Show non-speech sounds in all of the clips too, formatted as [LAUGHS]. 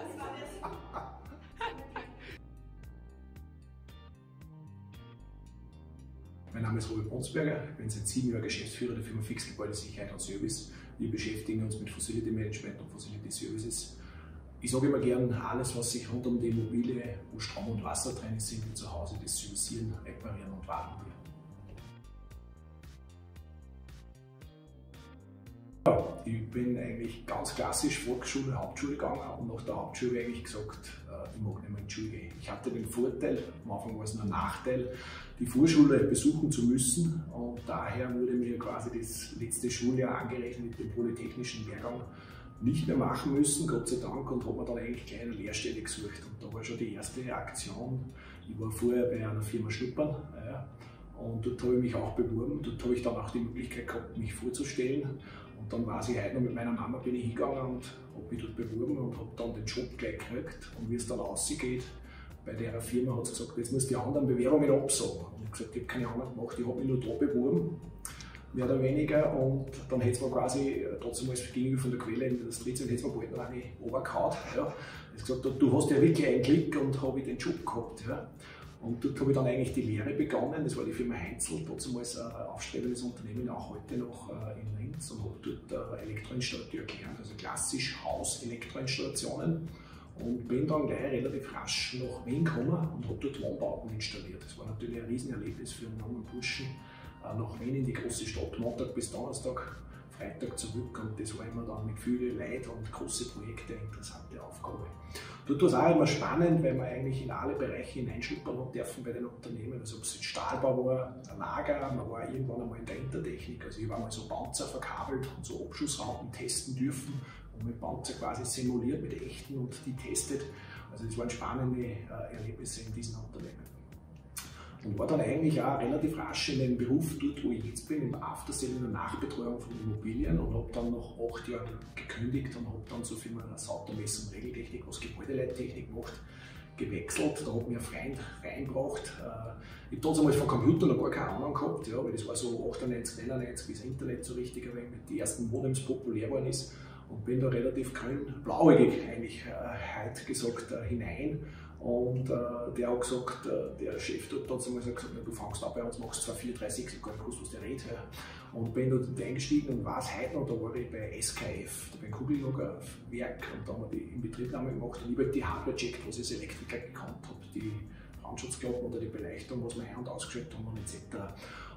[LAUGHS] Mein Name ist Robert Bronsberger, ich bin seit sieben Jahren Geschäftsführer der Firma Fix Gebäudesicherheit und Service. Wir beschäftigen uns mit Facility Management und Facility Services. Ich sage immer gern, alles, was sich rund um die Immobilie, wo Strom und Wasser drin sind, wie zu Hause, das servicieren, reparieren und warten wir. Ich bin eigentlich ganz klassisch Volksschule, Hauptschule gegangen und nach der Hauptschule eigentlich gesagt, äh, ich mag nicht mehr in die Schule gehen. Ich hatte den Vorteil, am Anfang war es nur ein Nachteil, die Vorschule besuchen zu müssen und daher wurde mir quasi das letzte Schuljahr angerechnet mit dem Polytechnischen Lehrgang nicht mehr machen müssen, Gott sei Dank, und habe mir dann eigentlich gleich eine Lehrstelle gesucht. Und da war schon die erste Aktion. Ich war vorher bei einer Firma Schnuppern ja, und dort habe ich mich auch beworben. Dort habe ich dann auch die Möglichkeit gehabt, mich vorzustellen. Und dann war ich heute noch mit meiner Mama bin ich hingegangen und habe mich dort beworben und habe dann den Job gleich gekriegt. Und wie es dann ausgeht, bei der Firma hat sie gesagt, jetzt muss die anderen Bewerbungen absagen. Und ich habe gesagt, ich habe keine anderen gemacht, ich habe mich nur da beworben, mehr oder weniger. Und dann hätte es mir quasi, trotzdem als gegenüber von der Quelle in der Industrie, hätte es mir bald noch eine runtergehauen. Ja. Ich habe gesagt, du hast ja wirklich einen Klick und habe ich den Job gehabt. Ja. Und dort habe ich dann eigentlich die Lehre begonnen. Das war die Firma Heinzel, damals ein aufstrebendes Unternehmen, auch heute noch äh, in Linz und habe dort äh, Elektroinstallateur gelernt, also klassisch Hauselektroinstallationen. Und bin dann gleich relativ rasch nach Wien gekommen und habe dort Wohnbauten installiert. Das war natürlich ein Riesenerlebnis für einen jungen Burschen, äh, nach Wien in die große Stadt, Montag bis Donnerstag Freitag zurück und das war immer dann mit vielen Leid und große Projekte eine interessante Aufgabe. War es auch immer spannend, weil man eigentlich in alle Bereiche hineinschnuppern hat dürfen bei den Unternehmen. Also ob es jetzt Stahlbau war, ein Lager, man war irgendwann einmal in der Intertechnik. Also ich war mal so Panzer verkabelt und so Abschussrampen testen dürfen und mit Panzer quasi simuliert mit echten und die testet. Also das waren spannende äh, Erlebnisse in diesen Unternehmen und war dann eigentlich auch relativ rasch in den Beruf dort, wo ich jetzt bin, im Aftersale in der Nachbetreuung von Immobilien und habe dann nach acht Jahren gekündigt und habe dann zur Firma Sautermess und Regeltechnik, was Gebäudeleittechnik macht, gewechselt. Da hat mir ein Freund reingebracht. Äh, ich habe damals von Computer noch gar keine Ahnung gehabt, ja, weil das war so 98, 99, wie das Internet so richtig mit den ersten Modems populär geworden ist und bin da relativ grün, blauäugig eigentlich äh, heute gesagt äh, hinein und äh, der hat gesagt, äh, der Chef dort hat einmal gesagt, du fängst an bei uns, machst zwar 4, 3, 6, ich gar nicht gewusst, was der redet. Und bin dort eingestiegen und war es heute noch, da war ich bei SKF, beim Kugellager Werk und da haben wir die Inbetriebnahme gemacht und ich habe die Hardware checkt, was ich als Elektriker gekannt habe, die Brandschutzklappen oder die Beleuchtung, was wir ein- und ausgeschaltet haben etc.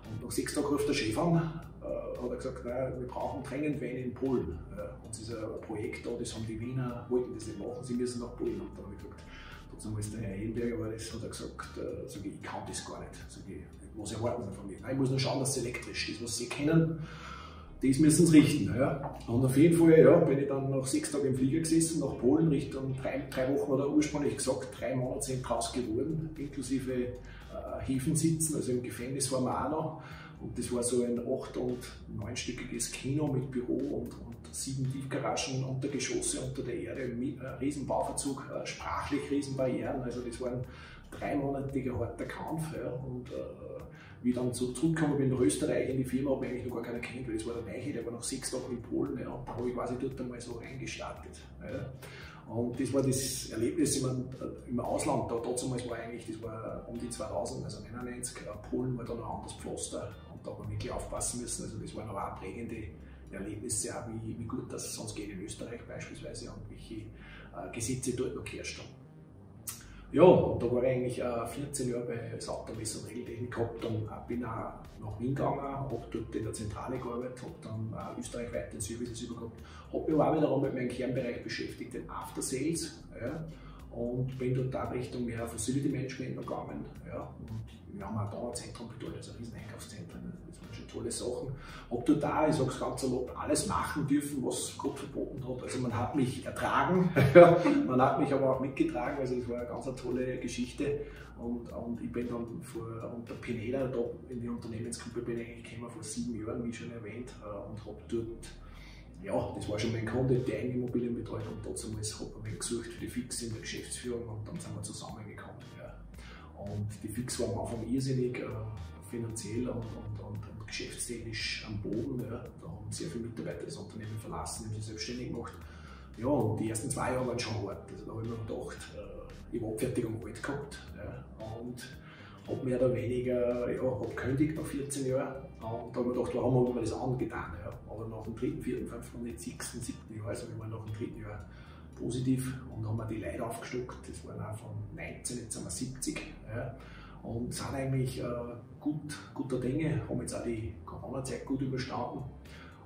Und nach sechs Tagen ruft der Chef an, äh, hat er gesagt, nein, wir brauchen dringend wen in Polen. Äh, und das ist ein Projekt da, das haben die Wiener, wollten das nicht machen, sie müssen nach Polen. Und dann habe ich gesagt, damals der Herr Hellenberger war das, hat er gesagt, äh, sag ich, ich kann das gar nicht. Sag ich, was erwarten Sie von mir? Nein, ich muss nur schauen, dass es elektrisch ist, was Sie kennen, das müssen sie richten. Ja. Und auf jeden Fall ja, bin ich dann nach sechs Tagen im Flieger gesessen, nach Polen, Richtung drei, drei Wochen oder ursprünglich gesagt, drei Monate sind draus geworden, inklusive äh, Häfen sitzen, also im Gefängnis waren wir auch noch. Und das war so ein acht- und neunstöckiges Kino mit Büro und, und sieben Tiefgaragen, Untergeschosse unter der Erde, äh, Riesenbauverzug, äh, sprachlich Riesenbarrieren. Also das war ein dreimonatiger harter Kampf. Ja. Und äh, wie ich dann so zurückgekommen bin nach Österreich in die Firma, habe ich eigentlich noch gar keiner kennt, weil das war der Neiche, der war nach sechs Tagen in Polen. Ja. Und da habe ich quasi dort einmal so reingestartet. Ja. Und das war das Erlebnis ich meine, im Ausland. Da damals war eigentlich, das war um die 2000, also 99, Polen war da noch ein anderes Pflaster und da haben wir wirklich aufpassen müssen. Also das waren aber auch prägende Erlebnisse, auch wie, wie gut das sonst geht in Österreich beispielsweise und welche äh, Gesetze dort noch geherrscht haben. Ja, und da war ich eigentlich äh, 14 Jahre bei Sautermesser und Regeltechnik gehabt, dann äh, bin auch nach Wien gegangen, habe dort in der Zentrale gearbeitet, habe dann äh, österreichweit den Services übergehabt, habe mich aber auch wiederum mit meinem Kernbereich beschäftigt, den After Sales. Ja, und bin dort auch Richtung mehr Facility Management gegangen. Ja, und wir haben ein Dauerzentrum betreut, also ein riesen Einkaufszentrum, das waren schon tolle Sachen. Habe dort auch, ich sage es ganz salopp, alles machen dürfen, was Gott verboten hat. Also man hat mich ertragen, [LAUGHS] man hat mich aber auch mitgetragen, also es war eine ganz tolle Geschichte. Und, und ich bin dann vor, unter Pineda da in die Unternehmensgruppe bin ich gekommen vor sieben Jahren, wie schon erwähnt, äh, und habe dort ja, das war schon mein Kunde, die Eigenimmobilienbetreuung. Damals hat man mich gesucht für die Fix in der Geschäftsführung und dann sind wir zusammengekommen. Ja. Und die Fix war am Anfang irrsinnig äh, finanziell und, und, und, und, geschäftstechnisch am Boden. Ja. Da haben sehr viele Mitarbeiter das Unternehmen verlassen, haben sich selbstständig gemacht. Ja, und die ersten zwei Jahre waren schon hart. Also da habe ich mir gedacht, äh, ich habe Abfertigung alt gehabt ja, und habe mehr oder weniger, ja, habe gekündigt nach 14 Jahren. Und da habe ich gedacht, warum habe ich mir das angetan? Ja. Aber nach dem dritten, vierten, fünften nicht sechsten, siebten Jahr, also wir nach dem dritten Jahr positiv und haben wir die Leute aufgestockt. Das waren auch von 19, jetzt sind wir 70. Ja. Und sind eigentlich äh, gut, guter Dinge, haben jetzt auch die Corona-Zeit gut überstanden.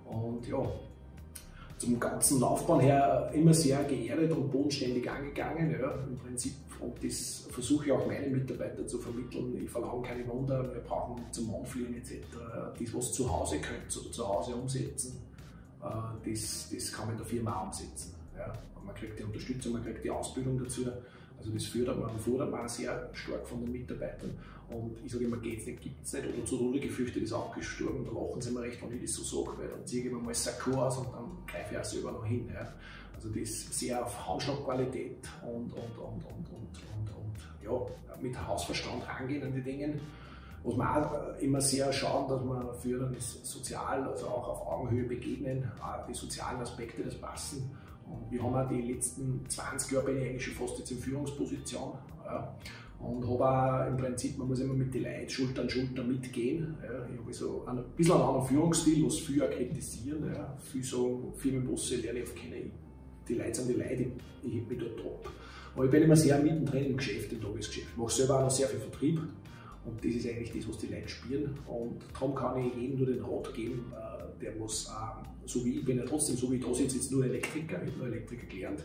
Und ja, zum ganzen Laufbahn her immer sehr geerdet und bodenständig angegangen. Ja, Im Prinzip, und das versuche ich auch meinen Mitarbeitern zu vermitteln. Ich verlange keine Wunder, wir brauchen zum Anfliegen etc. Das, was zu Hause könnt oder zu Hause umsetzen, äh, das, das kann man in der Firma umsetzen. Ja. Man kriegt die Unterstützung, man kriegt die Ausbildung dazu. Also das fördert man, fordert man sehr stark von den Mitarbeitern. Und ich sage immer, geht's nicht, gibt's nicht. Oder zu Tode gefürchtet ist auch gestorben. Da lachen sie mir recht, wenn ich das so sage, weil dann ziehe ich mir mal Sakko aus und dann greife ich auch selber noch hin. Ja. Also das sehr auf Handschlagqualität und, und, und, und, und, und, und ja, mit Hausverstand rangehen an die Dinge. Was wir auch immer sehr schauen, dass wir fördern, ist sozial, also auch auf Augenhöhe begegnen, auch die sozialen Aspekte, das passen. Und wir haben auch die letzten 20 Jahre bin ich eigentlich schon fast jetzt in Führungsposition. Ja. Und habe auch im Prinzip, man muss immer mit den Leuten Schulter an Schulter mitgehen. Ja. Ich habe so ein bisschen einen anderen Führungsstil, was viele kritisieren. Ja. Viele sagen, Firmenbosse lerne ich oft kennen. Die Leute sind die Leute, ich, hebe mich dort ab. Aber ich bin immer sehr mittendrin im Geschäft, im Tagesgeschäft. Ich mache selber auch noch sehr viel Vertrieb. Und das ist eigentlich das, was die Leute spüren. Und darum kann ich jedem nur den Rat geben, äh, der muss, so wie ich bin ja trotzdem, so wie ich da sitze, jetzt nur Elektriker, ich habe nur Elektriker gelernt.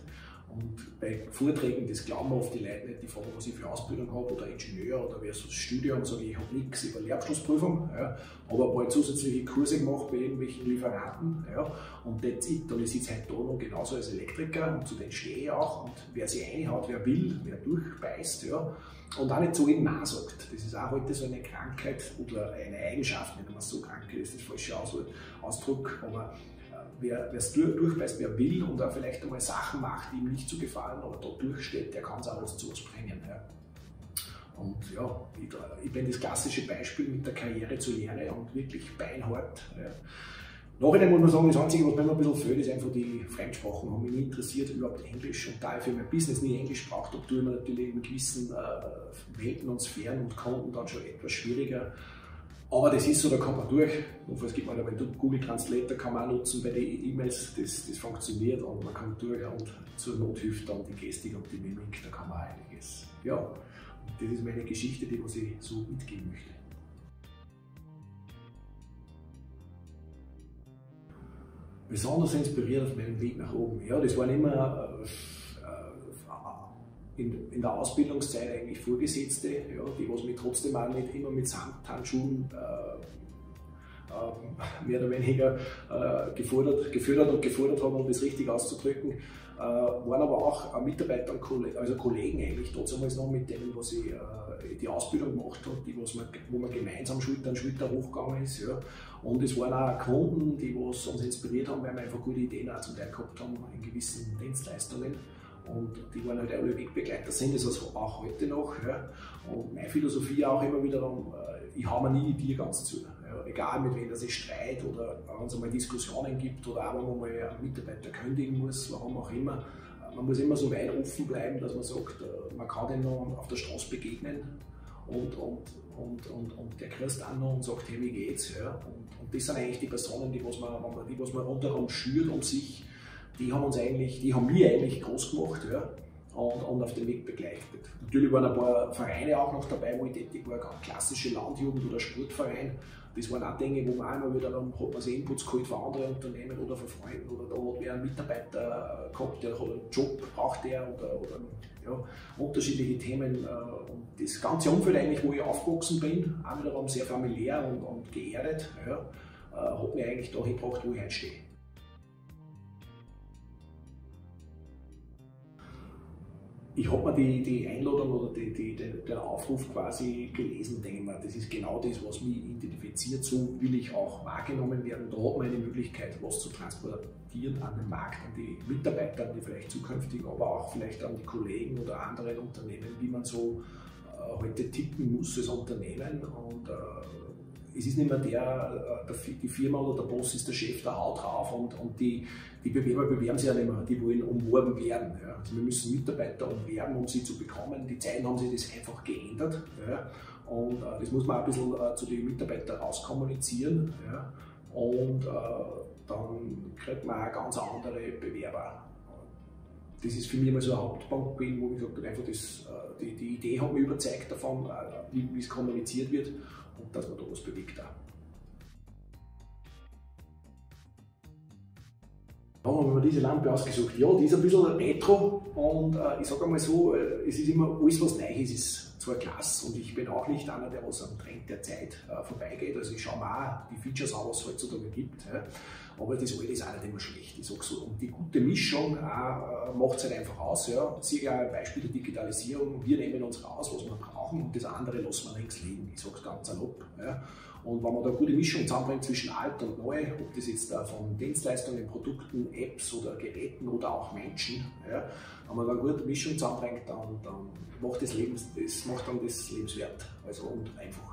Und bei Vorträgen, das glauben oft die Leute nicht, die fragen, was ich für Ausbildung habe oder Ingenieur oder so das Studium, sage ich, ich habe nichts, ich habe Lehrabschlussprüfung, ja, aber paar zusätzliche Kurse gemacht bei irgendwelchen Lieferanten ja, und that's it. Und ich sitze heute da noch genauso als Elektriker und zu denen stehe ich auch und wer sich einhaut, wer will, wer durchbeißt, ja, und auch nicht so jedem Nein sagt. Das ist auch heute so eine Krankheit oder eine Eigenschaft, wenn man so krank ist, das ist der falsche Ausdruck, aber wer es durchbeißt, wer will und auch vielleicht einmal Sachen macht, die ihm nicht so gefallen, aber da durchsteht, der kann es alles zu was bringen. Ja. Und ja, ich, ich, bin das klassische Beispiel mit der Karriere zur Lehre und wirklich beinhart. Ja. Nachhinein muss man sagen, das Einzige, was mir immer ein bisschen fehlt, ist einfach die Fremdsprachen. Haben mich nie interessiert, überhaupt Englisch. Und da ich für mein Business nie Englisch braucht habe, tue ich mir natürlich in gewissen äh, Welten und Sphären und Konten dann schon etwas schwieriger. Aber das ist so, da kommt man durch. Notfalls gibt man, du Google Translator kann man auch nutzen bei den E-Mails, das, das funktioniert und man kommt durch und zur Not hilft dann die Gestik und die Mimik, da kann man einiges. Ja, das ist meine Geschichte, die ich so mitgeben möchte. Besonders inspiriert auf meinem Weg nach oben. Ja, das waren immer äh, in, in der Ausbildungszeit eigentlich Vorgesetzte, ja, die was mich trotzdem auch nicht immer mit Samthandschuhen äh, äh, mehr oder weniger äh, gefordert, gefördert und gefordert haben, um das richtig auszudrücken, äh, waren aber auch Mitarbeiter und Kollegen, also Kollegen eigentlich damals noch, mit denen was ich äh, die Ausbildung gemacht habe, die, was man, wo man gemeinsam Schulter an Schulter hochgegangen ist. Ja. Und es waren auch Kunden, die was uns inspiriert haben, weil wir einfach gute Ideen auch zum Teil gehabt haben in gewissen Dienstleistungen. Und die waren halt alle Wegbegleiter, sind es also auch heute noch. Ja. Und meine Philosophie auch immer wieder äh, ich habe mir nie dir ganz zu. Ja. Egal mit wem das ist Streit oder wenn es einmal Diskussionen gibt oder auch wenn man mal einen Mitarbeiter kündigen muss, warum auch immer. Äh, man muss immer so weit offen bleiben, dass man sagt, äh, man kann den noch auf der Straße begegnen und, und, und, und, und der kriegst an und sagt, hey, wie geht's? Ja. Und, und das sind eigentlich die Personen, die was man, die was man rundherum schürt um sich die haben uns eigentlich, die haben mich eigentlich groß gemacht ja, und, und auf den Weg begleitet. Natürlich waren ein paar Vereine auch noch dabei, wo ich tätig war, klassische Landjugend oder Sportverein. Das waren auch Dinge, wo man immer wieder dann hat man sich Inputs geholt von anderen Unternehmen oder von Freunden oder da hat wer einen Mitarbeiter gehabt, der hat einen Job, braucht der oder, oder ja, unterschiedliche Themen. Äh, und das ganze Umfeld eigentlich, wo ich aufgewachsen bin, auch wiederum sehr familiär und, und geerdet, ja, äh, hat mich eigentlich dahin gebracht, wo ich heute stehe. Ich habe mir die, die Einladung oder die, die, den, den Aufruf quasi gelesen, denke mir, das ist genau das, was mich identifiziert, so will ich auch wahrgenommen werden. Da hat man eine Möglichkeit, was zu transportieren an den Markt, an die Mitarbeiter, an die vielleicht zukünftigen, aber auch vielleicht an die Kollegen oder anderen Unternehmen, wie man so äh, heute ticken muss als Unternehmen. Und äh, es ist nicht mehr der, der, die Firma oder der Boss ist der Chef, der haut drauf und, und die, die Bewerber bewerben sich ja nicht mehr, die wollen umworben werden. Ja. Also wir müssen Mitarbeiter umwerben, um sie zu bekommen. Die Zeiten haben sich das einfach geändert. Ja. Und äh, das muss man ein bisschen äh, zu den Mitarbeitern rauskommunizieren. Ja. Und äh, dann kriegt man auch ganz andere Bewerber. Das ist für mich immer so ein Hauptpunkt gewesen, wo ich gesagt habe, einfach das, äh, die, die Idee hat mich überzeugt davon, äh, wie es kommuniziert wird dass man da was bewegt. Auch. Warum haben wir diese Lampe ausgesucht? Ja, die ist ein bisschen retro und äh, ich sage einmal so, äh, es ist immer alles, was neu ist, ist zwar klasse und ich bin auch nicht einer, der was am Trend der Zeit äh, vorbeigeht. Also ich schaue mir auch die Features an, was es heutzutage gibt. Ja. Aber das alte ist auch nicht immer schlecht. Ich sage so. Und die gute Mischung äh, macht es halt einfach aus. Ja. Siehe ja ein Beispiel der Digitalisierung. Wir nehmen uns raus, was wir brauchen und das andere lassen wir links liegen. Ich sage es ganz salopp. Ja. Und wenn man da eine gute Mischung zusammenbringt zwischen alt und neu, ob das jetzt von Dienstleistungen, Produkten, Apps oder Geräten oder auch Menschen, ja, wenn man da eine gute Mischung zusammenbringt, dann, dann macht das Leben, das macht dann das lebenswert also und einfacher.